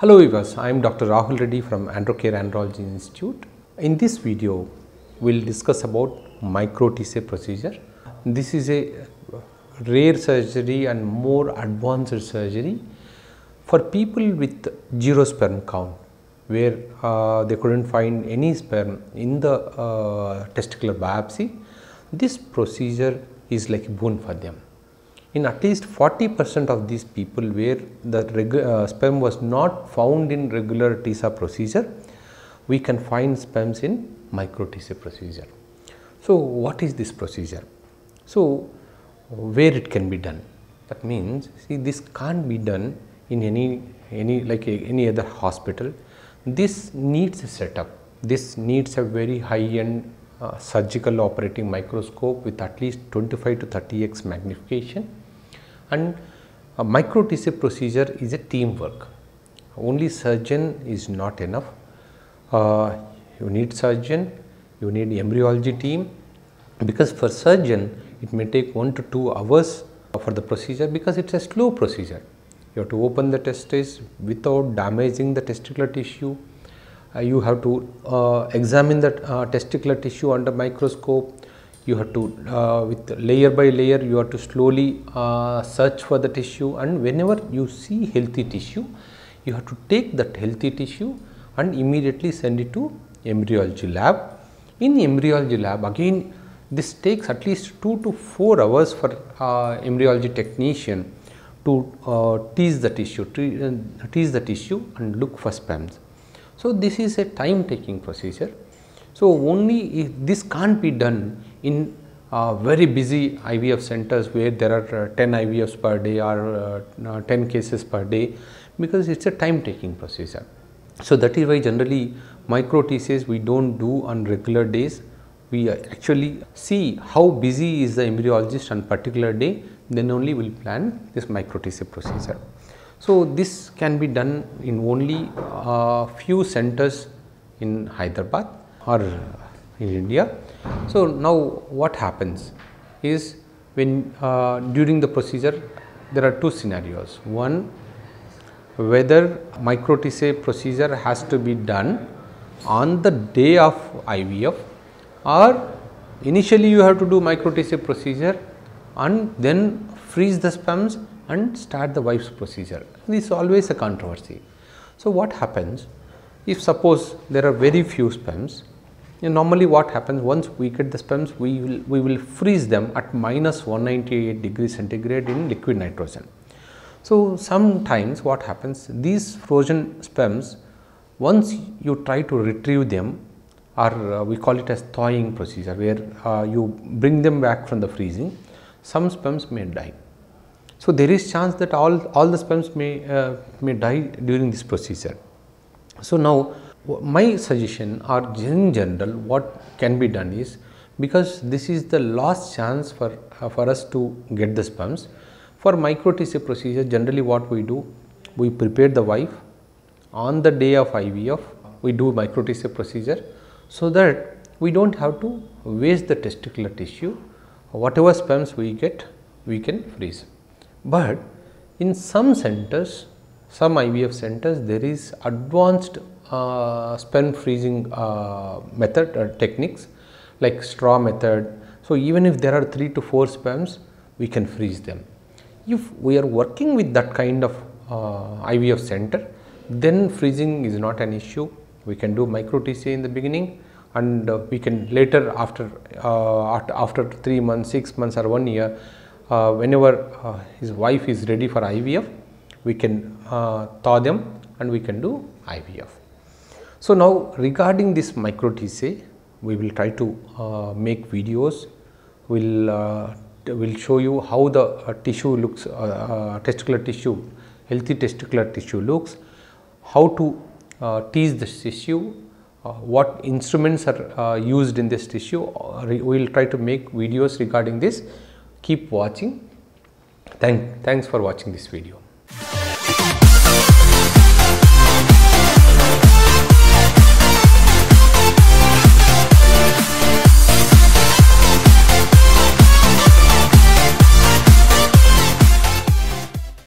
Hello viewers, I am Dr. Rahul Reddy from Androcare Andrology Institute. In this video, we will discuss about micro TESE procedure. This is a rare surgery and more advanced surgery for people with zero sperm count where uh, they couldn't find any sperm in the uh, testicular biopsy. This procedure is like a boon for them in at least 40 percent of these people where the uh, sperm was not found in regular TESA procedure, we can find sperms in micro TESE procedure. So, what is this procedure? So, where it can be done? That means, see this can't be done in any, any like a, any other hospital. This needs a setup. This needs a very high end uh, surgical operating microscope with at least 25 to 30x magnification and a micro TESE procedure is a teamwork. Only surgeon is not enough. Uh, you need surgeon, you need embryology team because for surgeon it may take 1 to 2 hours for the procedure because it is a slow procedure. You have to open the testes without damaging the testicular tissue. Uh, you have to uh, examine the uh, testicular tissue under microscope you have to uh, with layer by layer you have to slowly uh, search for the tissue. And whenever you see healthy tissue you have to take that healthy tissue and immediately send it to embryology lab. In the embryology lab again this takes at least 2 to 4 hours for uh, embryology technician to uh, tease the tissue uh, tease the tissue and look for sperms so this is a time taking procedure. So only if this can't be done in uh, very busy IVF centers where there are uh, 10 IVFs per day or uh, 10 cases per day because it is a time taking procedure. So that is why generally micro we do not do on regular days. We actually see how busy is the embryologist on particular day then only we will plan this micro procedure. So this can be done in only uh, few centers in Hyderabad or in India. So now what happens is when uh, during the procedure there are two scenarios. One whether micro TESE procedure has to be done on the day of IVF or initially you have to do micro TESE procedure and then freeze the sperms and start the wife's procedure. This is always a controversy. So what happens if suppose there are very few sperms normally what happens once we get the sperms we will we will freeze them at minus 198 degrees centigrade in liquid nitrogen. So sometimes what happens these frozen sperms once you try to retrieve them or uh, we call it as thawing procedure where uh, you bring them back from the freezing some sperms may die. So there is chance that all all the sperms may uh, may die during this procedure. So now my suggestion or in general what can be done is because this is the last chance for uh, for us to get the sperms for micro procedure generally what we do we prepare the wife. On the day of IVF we do micro procedure so that we do not have to waste the testicular tissue. Whatever sperms we get we can freeze. But in some centers some IVF centers there is advanced uh, sperm freezing uh, method or techniques like straw method. So, even if there are 3 to 4 sperms we can freeze them. If we are working with that kind of uh, IVF center then freezing is not an issue. We can do micro TESE in the beginning and uh, we can later after, uh, after, after 3 months, 6 months or 1 year uh, whenever his wife is ready for IVF we can thaw them and we can do IVF. So now regarding this micro TESE, we will try to uh, make videos. We'll uh, will show you how the uh, tissue looks, uh, uh, testicular tissue, healthy testicular tissue looks, how to uh, tease this tissue, what instruments are used in this tissue. we will try to make videos regarding this. Keep watching. Thank, thanks for watching this video.